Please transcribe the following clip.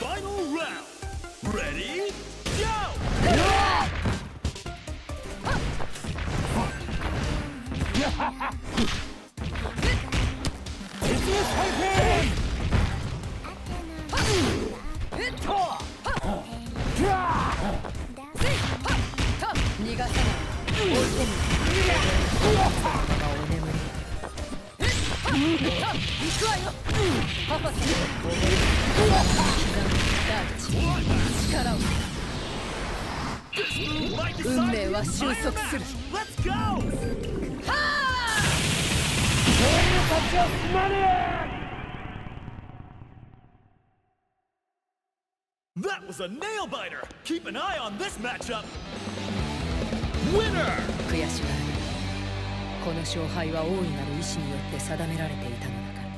final round. Ready? Go! 力を運命は収束する。はあ俺たちはすまねえ。悔しがる。この勝敗は大いなる意志によって定められていたのだから。